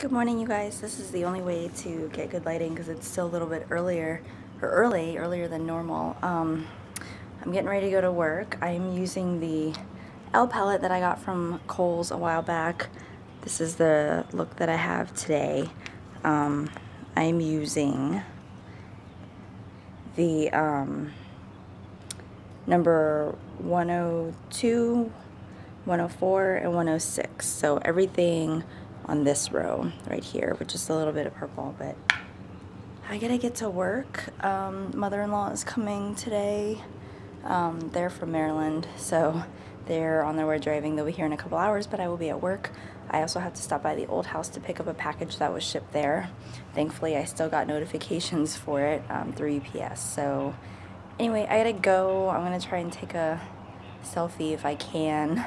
Good morning, you guys. This is the only way to get good lighting because it's still a little bit earlier, or early, earlier than normal. Um, I'm getting ready to go to work. I'm using the L palette that I got from Kohl's a while back. This is the look that I have today. Um, I'm using the um, number 102, 104, and 106. So everything on this row right here, which is a little bit of purple, but I gotta get to work. Um, Mother-in-law is coming today. Um, they're from Maryland, so they're on their way driving. They'll be here in a couple hours, but I will be at work. I also have to stop by the old house to pick up a package that was shipped there. Thankfully, I still got notifications for it um, through UPS. So anyway, I gotta go. I'm gonna try and take a selfie if I can.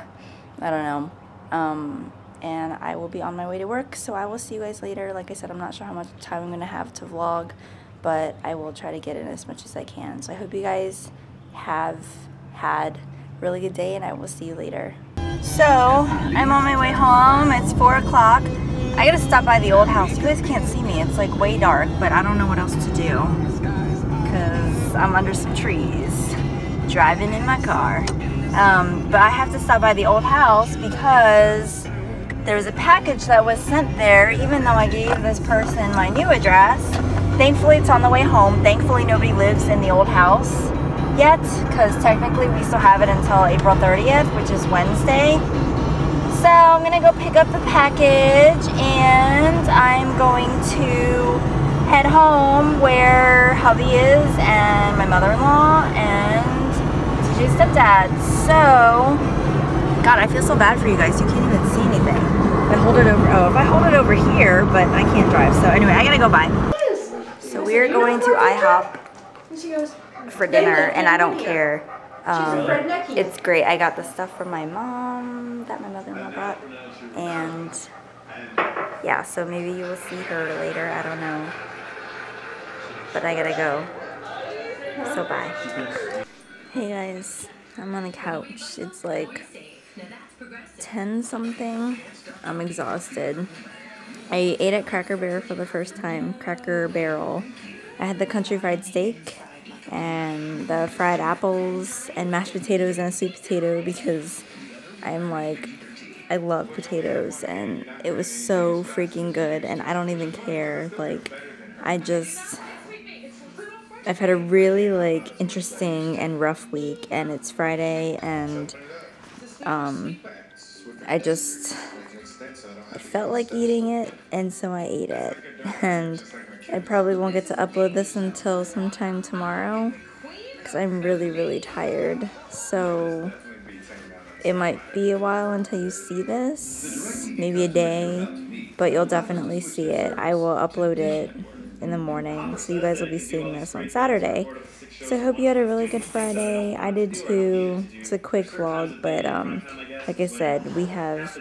I don't know. Um, and I will be on my way to work. So I will see you guys later. Like I said, I'm not sure how much time I'm going to have to vlog, but I will try to get in as much as I can. So I hope you guys have had a really good day and I will see you later. So I'm on my way home. It's 4 o'clock. I gotta stop by the old house. You guys can't see me. It's like way dark, but I don't know what else to do because I'm under some trees driving in my car. Um, but I have to stop by the old house because there was a package that was sent there, even though I gave this person my new address. Thankfully, it's on the way home. Thankfully, nobody lives in the old house yet, because technically we still have it until April 30th, which is Wednesday. So I'm gonna go pick up the package and I'm going to head home where hubby is and my mother-in-law and TJ's stepdad. So, God, I feel so bad for you guys. You can't even see anything. I hold it over, oh, if I hold it over here, but I can't drive. So anyway, I gotta go by. So we're going to IHOP for dinner, and I don't care. Um, it's great. I got the stuff from my mom that my mother-in-law brought, and yeah, so maybe you will see her later. I don't know, but I gotta go. So bye. Hey guys, I'm on the couch. It's like 10 something. I'm exhausted. I ate at Cracker Barrel for the first time. Cracker Barrel. I had the country fried steak and the fried apples and mashed potatoes and a sweet potato because I'm like, I love potatoes and it was so freaking good and I don't even care. Like, I just. I've had a really like interesting and rough week and it's Friday and um I just I felt like eating it, and so I ate it. And I probably won't get to upload this until sometime tomorrow because I'm really, really tired. So it might be a while until you see this, maybe a day, but you'll definitely see it. I will upload it in the morning, so you guys will be seeing this on Saturday. So I hope you had a really good Friday. I did too. It's a quick vlog, but um, like I said, we have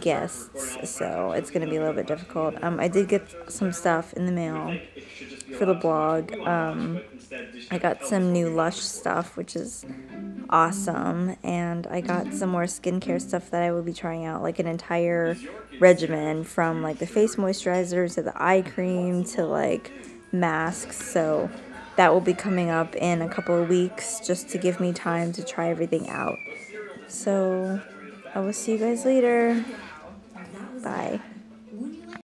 guests, so it's going to be a little bit difficult. Um, I did get some stuff in the mail for the blog. Um, I got some new Lush stuff, which is awesome, and I got some more skincare stuff that I will be trying out, like an entire regimen from like the face moisturizer to the eye cream to like masks. So that will be coming up in a couple of weeks just to give me time to try everything out. So I will see you guys later. Bye.